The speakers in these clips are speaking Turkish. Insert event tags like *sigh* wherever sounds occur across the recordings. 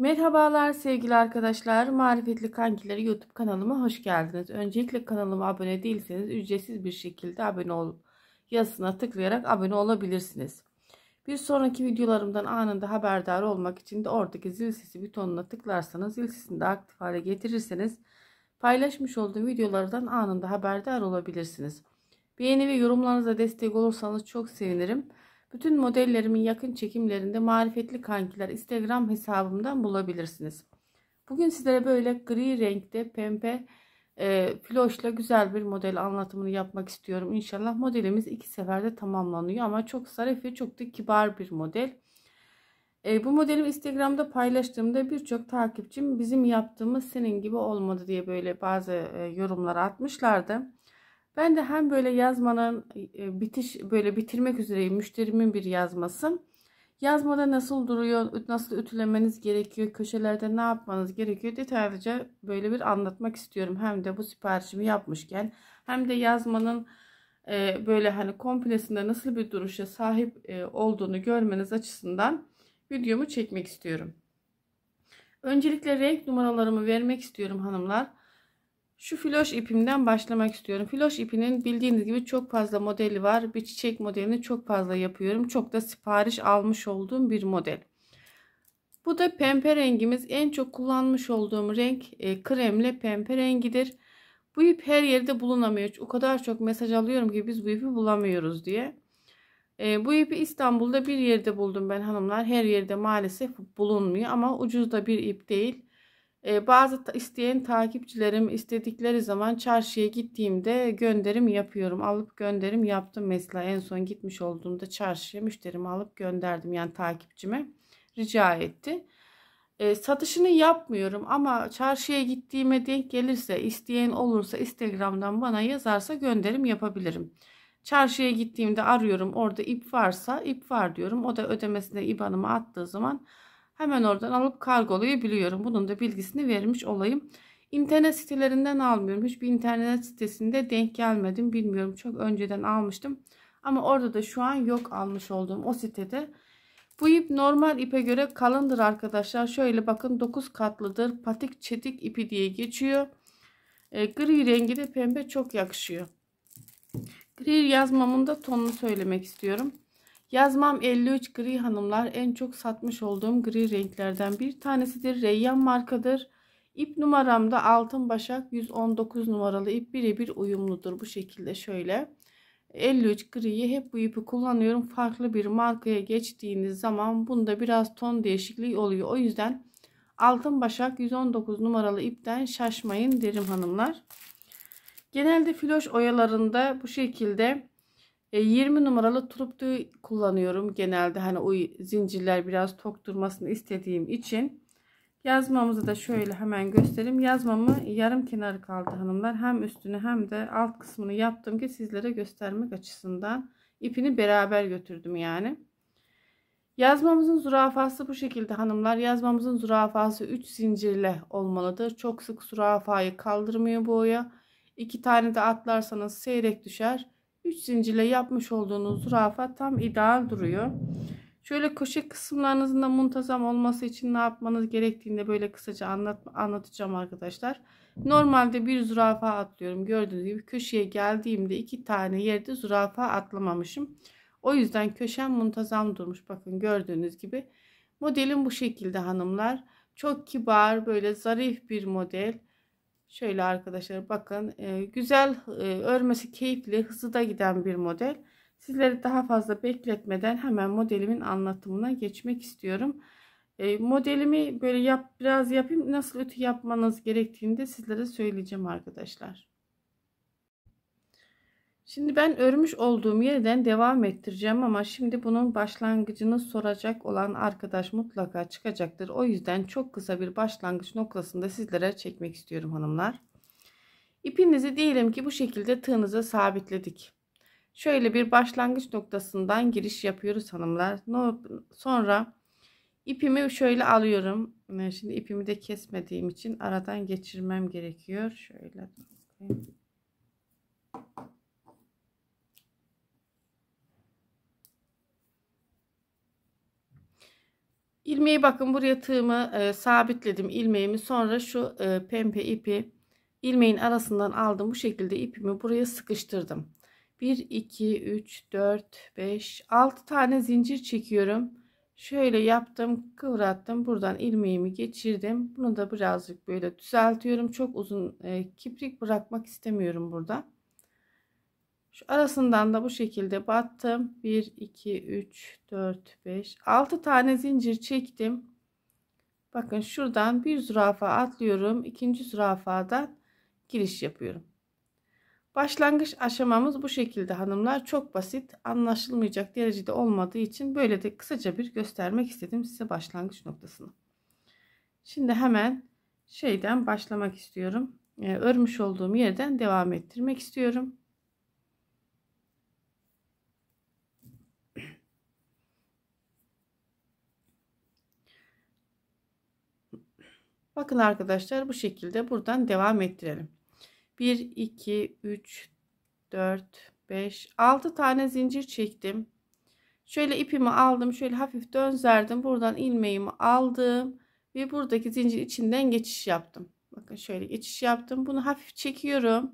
Merhabalar sevgili arkadaşlar. Marifetli Kankileri YouTube kanalıma hoş geldiniz. Öncelikle kanalıma abone değilseniz ücretsiz bir şekilde abone ol yazısına tıklayarak abone olabilirsiniz. Bir sonraki videolarımdan anında haberdar olmak için de oradaki zil sesi butonuna tıklarsanız zil sesini de aktif hale getirirseniz paylaşmış olduğum videolardan anında haberdar olabilirsiniz. Beğeni ve yorumlarınıza destek olursanız çok sevinirim. Bütün modellerimin yakın çekimlerinde marifetli kankiler Instagram hesabımdan bulabilirsiniz. Bugün sizlere böyle gri renkte pembe e, floşla güzel bir model anlatımını yapmak istiyorum. İnşallah modelimiz iki seferde tamamlanıyor ama çok zarif ve çok da kibar bir model. E, bu modeli Instagram'da paylaştığımda birçok takipçim bizim yaptığımız senin gibi olmadı diye böyle bazı e, yorumlar atmışlardı. Ben de hem böyle yazmanın e, bitiş böyle bitirmek üzereyim müşterimin bir yazması. Yazmada nasıl duruyor, nasıl ütülemeniz gerekiyor, köşelerde ne yapmanız gerekiyor detaylıca böyle bir anlatmak istiyorum. Hem de bu siparişimi yapmışken hem de yazmanın e, böyle hani komplesinde nasıl bir duruşa sahip e, olduğunu görmeniz açısından videomu çekmek istiyorum. Öncelikle renk numaralarımı vermek istiyorum hanımlar. Şu filoş ipimden başlamak istiyorum. Filoş ipinin bildiğiniz gibi çok fazla modeli var. Bir çiçek modelini çok fazla yapıyorum. Çok da sipariş almış olduğum bir model. Bu da pembe rengimiz. En çok kullanmış olduğum renk e, kremle pembe rengidir. Bu ip her yerde bulunamıyor. O kadar çok mesaj alıyorum ki biz bu ipi bulamıyoruz diye. E, bu ipi İstanbul'da bir yerde buldum ben hanımlar. Her yerde maalesef bulunmuyor ama ucuz da bir ip değil. Ee, bazı isteyen takipçilerim istedikleri zaman çarşıya gittiğimde gönderim yapıyorum. Alıp gönderim yaptım mesela en son gitmiş olduğumda çarşıya müşterimi alıp gönderdim yani takipçime rica etti. E, satışını yapmıyorum ama çarşıya gittiğime denk gelirse isteyen olursa Instagram'dan bana yazarsa gönderim yapabilirim. Çarşıya gittiğimde arıyorum orada ip varsa ip var diyorum. O da ödemesine IBAN'ımı attığı zaman Hemen oradan alıp kargolayabiliyorum. Bunun da bilgisini vermiş olayım. İnternet sitelerinden almıyorum. Hiçbir internet sitesinde denk gelmedim. Bilmiyorum. Çok önceden almıştım. Ama orada da şu an yok almış olduğum o sitede. Bu ip normal ipe göre kalındır arkadaşlar. Şöyle bakın 9 katlıdır. Patik çetik ipi diye geçiyor. E, gri rengi de pembe çok yakışıyor. Gri yazmamın da tonunu söylemek istiyorum. Yazmam 53 gri hanımlar en çok satmış olduğum gri renklerden bir tanesidir. Reyyan markadır. İp numaram da altın başak 119 numaralı ip birebir uyumludur. Bu şekilde şöyle. 53 griyi hep bu ipi kullanıyorum. Farklı bir markaya geçtiğiniz zaman bunda biraz ton değişikliği oluyor. O yüzden altın başak 119 numaralı ipten şaşmayın derim hanımlar. Genelde floş oyalarında bu şekilde 20 e, numaralı turp kullanıyorum genelde hani o zincirler biraz tok durmasını istediğim için. Yazmamızı da şöyle hemen göstereyim. Yazmamı yarım kenarı kaldı hanımlar. Hem üstünü hem de alt kısmını yaptım ki sizlere göstermek açısından. ipini beraber götürdüm yani. Yazmamızın zürafası bu şekilde hanımlar. Yazmamızın zürafası 3 zincirle olmalıdır. Çok sık zürafayı kaldırmıyor bu oya. 2 tane de atlarsanız seyrek düşer. 3 zincirle yapmış olduğunuz zürafa tam ideal duruyor. Şöyle köşe kısımlarınızın da muntazam olması için ne yapmanız gerektiğini de böyle kısaca anlat, anlatacağım arkadaşlar. Normalde bir zürafa atlıyorum. Gördüğünüz gibi köşeye geldiğimde iki tane yerde zürafa atlamamışım. O yüzden köşem muntazam durmuş. Bakın gördüğünüz gibi. Modelim bu şekilde hanımlar. Çok kibar böyle zarif bir model. Şöyle arkadaşlar bakın e, güzel e, örmesi keyifli hızlı da giden bir model. Sizleri daha fazla bekletmeden hemen modelimin anlatımına geçmek istiyorum. E, modelimi böyle yap biraz yapayım nasıl ütü yapmanız gerektiğini de sizlere söyleyeceğim arkadaşlar. Şimdi ben örmüş olduğum yerden devam ettireceğim ama şimdi bunun başlangıcını soracak olan arkadaş mutlaka çıkacaktır. O yüzden çok kısa bir başlangıç noktasında sizlere çekmek istiyorum hanımlar. İpinizi diyelim ki bu şekilde tığınıza sabitledik. Şöyle bir başlangıç noktasından giriş yapıyoruz hanımlar. Sonra ipimi şöyle alıyorum. Şimdi ipimi de kesmediğim için aradan geçirmem gerekiyor. Şöyle. İlmeği bakın buraya tığımı e, sabitledim ilmeğimi. Sonra şu e, pembe ipi ilmeğin arasından aldım. Bu şekilde ipimi buraya sıkıştırdım. 1 2 3 4 5 6 tane zincir çekiyorum. Şöyle yaptım kıvrattım. Buradan ilmeğimi geçirdim. Bunu da birazcık böyle düzeltiyorum. Çok uzun e, kiprik bırakmak istemiyorum burada şu arasından da bu şekilde battım 1 2 3 4 5 6 tane zincir çektim bakın şuradan bir zürafa atlıyorum ikinci zürafadan giriş yapıyorum Başlangıç aşamamız bu şekilde hanımlar. Çok basit, anlaşılmayacak derecede olmadığı için böyle de kısaca bir göstermek istedim size başlangıç noktasını. Şimdi hemen şeyden başlamak istiyorum. Ee, örmüş olduğum yerden devam ettirmek istiyorum. Bakın arkadaşlar bu şekilde buradan devam ettirelim. 1 2 3 4 5 6 tane zincir çektim. Şöyle ipimi aldım şöyle hafif dönzerdim buradan ilmeğimi aldım ve buradaki zincir içinden geçiş yaptım. Bakın şöyle geçiş yaptım. Bunu hafif çekiyorum.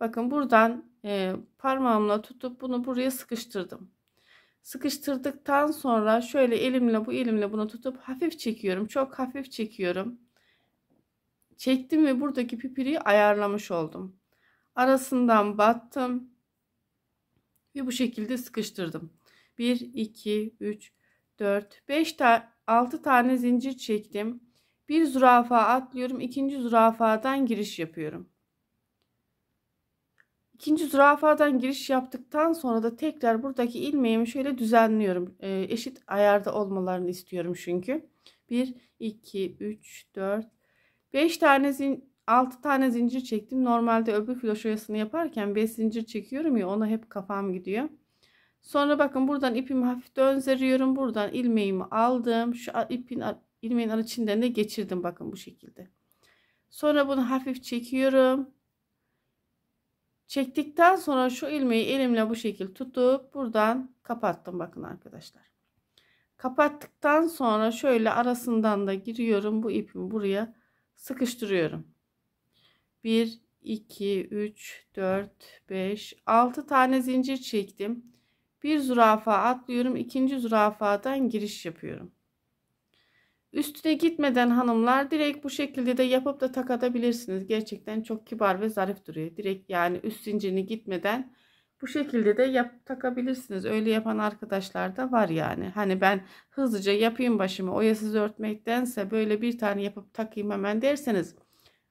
Bakın buradan e, parmağımla tutup bunu buraya sıkıştırdım. Sıkıştırdıktan sonra şöyle elimle bu elimle bunu tutup hafif çekiyorum. Çok hafif çekiyorum çektim ve buradaki pipiri ayarlamış oldum. Arasından battım ve bu şekilde sıkıştırdım. 1 2 3 4 5 ta 6 tane zincir çektim. Bir zürafa atlıyorum. ikinci zürafadan giriş yapıyorum. İkinci zürafadan giriş yaptıktan sonra da tekrar buradaki ilmeğimi şöyle düzenliyorum. E, eşit ayarda olmalarını istiyorum çünkü. 1 2 3 4 5 tane zin 6 tane zincir çektim. Normalde öbür filoşoyasını yaparken 5 zincir çekiyorum ya ona hep kafam gidiyor. Sonra bakın buradan ipimi hafif dönzeriyorum. Buradan ilmeğimi aldım. Şu ipin ilmeğin içinden de geçirdim bakın bu şekilde. Sonra bunu hafif çekiyorum. Çektikten sonra şu ilmeği elimle bu şekilde tutup buradan kapattım bakın arkadaşlar. Kapattıktan sonra şöyle arasından da giriyorum bu ipimi buraya sıkıştırıyorum. 1 2 3 4 5 6 tane zincir çektim. Bir zürafa atlıyorum. ikinci zürafadan giriş yapıyorum. Üstüne gitmeden hanımlar direkt bu şekilde de yapıp da takabilirsiniz. Gerçekten çok kibar ve zarif duruyor. Direkt yani üst zincirini gitmeden bu şekilde de yap takabilirsiniz. Öyle yapan arkadaşlar da var yani. Hani ben hızlıca yapayım başımı oyasız örtmektense böyle bir tane yapıp takayım hemen derseniz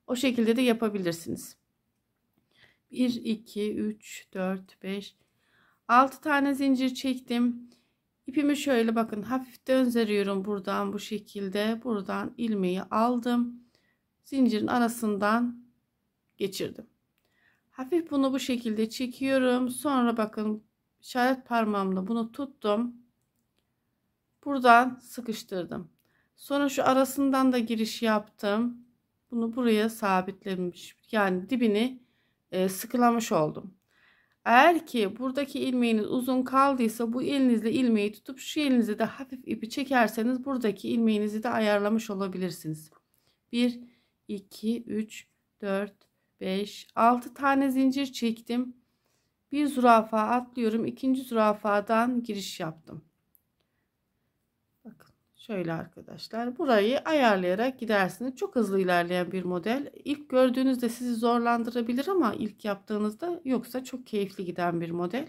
o şekilde de yapabilirsiniz. 1 2 3 4 5 6 tane zincir çektim. İpimi şöyle bakın hafif dönzeriyorum buradan bu şekilde. Buradan ilmeği aldım. Zincirin arasından geçirdim. Hafif bunu bu şekilde çekiyorum. Sonra bakın işaret parmağımla bunu tuttum. Buradan sıkıştırdım. Sonra şu arasından da giriş yaptım. Bunu buraya sabitlemiş. Yani dibini e, sıkılamış oldum. Eğer ki buradaki ilmeğiniz uzun kaldıysa bu elinizle ilmeği tutup şu elinizle de hafif ipi çekerseniz buradaki ilmeğinizi de ayarlamış olabilirsiniz. 1, 2, 3, 4, 5 6 tane zincir çektim. Bir zürafa atlıyorum. İkinci zürafadan giriş yaptım. Bakın şöyle arkadaşlar. Burayı ayarlayarak gidersiniz. Çok hızlı ilerleyen bir model. İlk gördüğünüzde sizi zorlandırabilir ama ilk yaptığınızda yoksa çok keyifli giden bir model.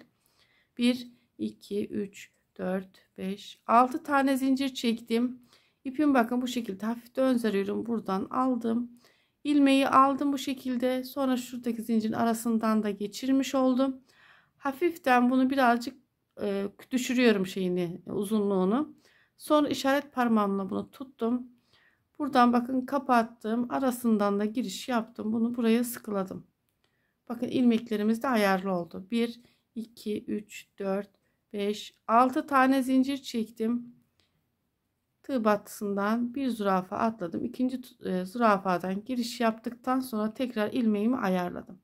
1 2 3 4 5 6 tane zincir çektim. İpim bakın bu şekilde hafif döndürüyorum buradan aldım ilmeği aldım bu şekilde. Sonra şuradaki zincirin arasından da geçirmiş oldum. Hafiften bunu birazcık e, düşürüyorum şeyini uzunluğunu. Sonra işaret parmağımla bunu tuttum. Buradan bakın kapattım. Arasından da giriş yaptım. Bunu buraya sıkıladım. Bakın ilmeklerimiz de ayarlı oldu. 1, 2, 3, 4, 5, 6 tane zincir çektim tığ battısından bir zürafa atladım. İkinci e, zürafadan giriş yaptıktan sonra tekrar ilmeğimi ayarladım.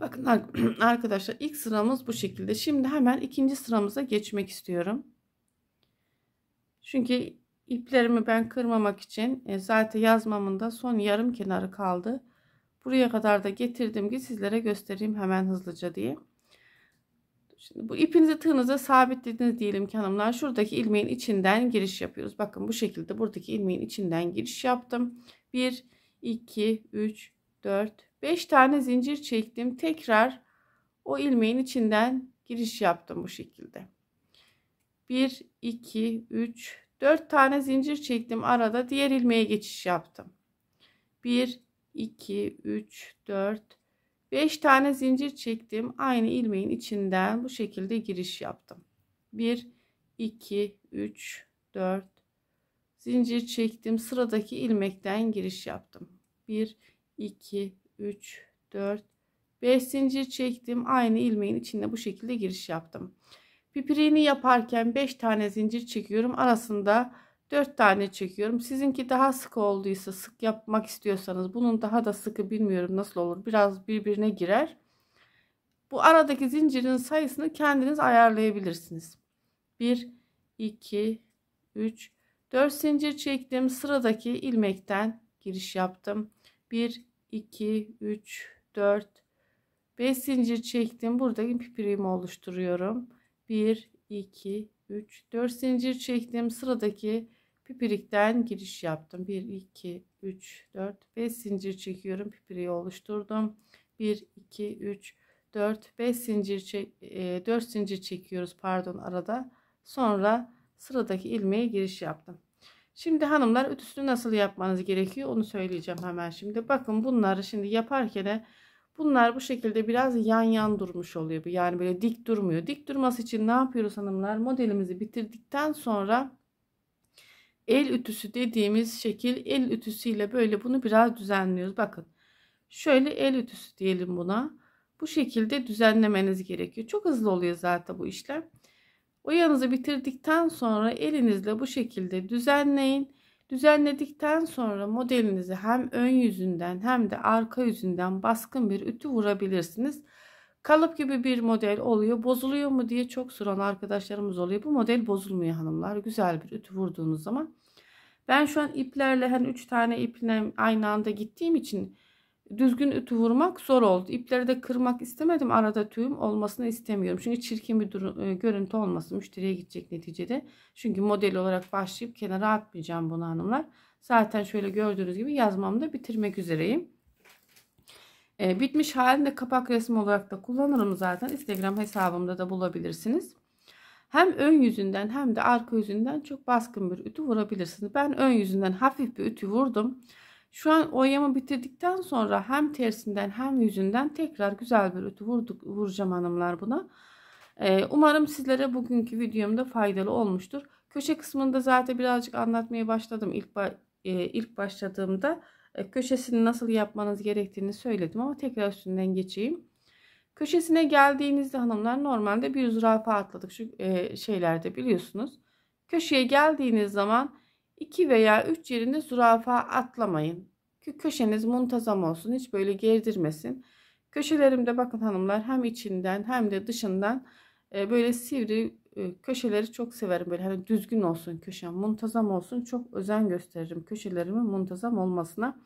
Bakın *clears throat* arkadaşlar ilk sıramız bu şekilde. Şimdi hemen ikinci sıramıza geçmek istiyorum. Çünkü iplerimi ben kırmamak için e, zaten yazmamın da son yarım kenarı kaldı. Buraya kadar da getirdim ki sizlere göstereyim hemen hızlıca diye. Şimdi bu ipinizi tığınıza sabitlediniz diyelim ki hanımlar. Şuradaki ilmeğin içinden giriş yapıyoruz. Bakın bu şekilde buradaki ilmeğin içinden giriş yaptım. 1, 2, 3, 4, 5 tane zincir çektim. Tekrar o ilmeğin içinden giriş yaptım bu şekilde. 1, 2, 3, 4 tane zincir çektim. Arada diğer ilmeğe geçiş yaptım. 1, 2, 3, 4, 5 tane zincir çektim. Aynı ilmeğin içinden bu şekilde giriş yaptım. 1, 2, 3, 4 zincir çektim. Sıradaki ilmekten giriş yaptım. 1, 2, 3, 4, 5 zincir çektim. Aynı ilmeğin içinde bu şekilde giriş yaptım. Pipirini yaparken 5 tane zincir çekiyorum. Arasında 4 tane çekiyorum. Sizinki daha sık olduysa sık yapmak istiyorsanız bunun daha da sıkı bilmiyorum nasıl olur. Biraz birbirine girer. Bu aradaki zincirin sayısını kendiniz ayarlayabilirsiniz. 1 2 3 4 zincir çektim. Sıradaki ilmekten giriş yaptım. 1 2 3 4 5 zincir çektim. Buradaki pipirimi oluşturuyorum. 1 2 3 4 zincir çektim. Sıradaki pipirikten giriş yaptım. 1 2 3 4 5 zincir çekiyorum. Pipiriği oluşturdum. 1 2 3 4 5 zincir çek e, 4 zincir çekiyoruz pardon arada. Sonra sıradaki ilmeğe giriş yaptım. Şimdi hanımlar ütüsünü nasıl yapmanız gerekiyor onu söyleyeceğim hemen şimdi. Bakın bunları şimdi yaparken bunlar bu şekilde biraz yan yan durmuş oluyor. Yani böyle dik durmuyor. Dik durması için ne yapıyoruz hanımlar? Modelimizi bitirdikten sonra el ütüsü dediğimiz şekil el ütüsüyle böyle bunu biraz düzenliyoruz. Bakın şöyle el ütüsü diyelim buna. Bu şekilde düzenlemeniz gerekiyor. Çok hızlı oluyor zaten bu işlem. Oyanızı bitirdikten sonra elinizle bu şekilde düzenleyin. Düzenledikten sonra modelinizi hem ön yüzünden hem de arka yüzünden baskın bir ütü vurabilirsiniz. Kalıp gibi bir model oluyor. Bozuluyor mu diye çok soran arkadaşlarımız oluyor. Bu model bozulmuyor hanımlar. Güzel bir ütü vurduğunuz zaman. Ben şu an iplerle hani 3 tane iple aynı anda gittiğim için düzgün ütü vurmak zor oldu. İpleri de kırmak istemedim. Arada tüyüm olmasını istemiyorum. Çünkü çirkin bir durum, e, görüntü olmasın. Müşteriye gidecek neticede. Çünkü model olarak başlayıp kenara atmayacağım bunu hanımlar. Zaten şöyle gördüğünüz gibi yazmamda bitirmek üzereyim. E, bitmiş halinde kapak resmi olarak da kullanırım zaten. Instagram hesabımda da bulabilirsiniz. Hem ön yüzünden hem de arka yüzünden çok baskın bir ütü vurabilirsiniz. Ben ön yüzünden hafif bir ütü vurdum. Şu an oyamı bitirdikten sonra hem tersinden hem yüzünden tekrar güzel bir ütü vurduk, vuracağım hanımlar buna. Ee, umarım sizlere bugünkü videomda faydalı olmuştur. Köşe kısmında zaten birazcık anlatmaya başladım ilk, e, ilk başladığımda. E, köşesini nasıl yapmanız gerektiğini söyledim ama tekrar üstünden geçeyim. Köşesine geldiğinizde hanımlar normalde bir zürafa atladık şu e, şeylerde biliyorsunuz. Köşeye geldiğiniz zaman 2 veya 3 yerinde zürafa atlamayın. Ki köşeniz muntazam olsun. Hiç böyle gerdirmesin. Köşelerimde bakın hanımlar hem içinden hem de dışından e, böyle sivri e, köşeleri çok severim. Böyle hani düzgün olsun köşem. Muntazam olsun. Çok özen gösteririm köşelerimin muntazam olmasına.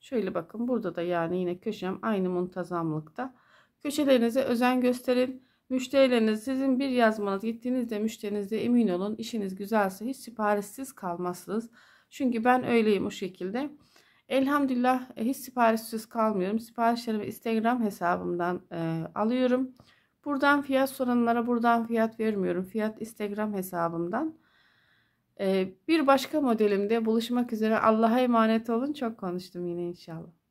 Şöyle bakın burada da yani yine köşem aynı muntazamlıkta. Köşelerinize özen gösterin. Müşterileriniz sizin bir yazmanız gittiğinizde müşterinizde emin olun işiniz güzelse hiç siparişsiz kalmazsınız. Çünkü ben öyleyim o şekilde. Elhamdülillah e, hiç siparişsiz kalmıyorum. Siparişlerimi Instagram hesabımdan e, alıyorum. Buradan fiyat soranlara buradan fiyat vermiyorum. Fiyat Instagram hesabımdan. E, bir başka modelimde buluşmak üzere. Allah'a emanet olun. Çok konuştum yine inşallah.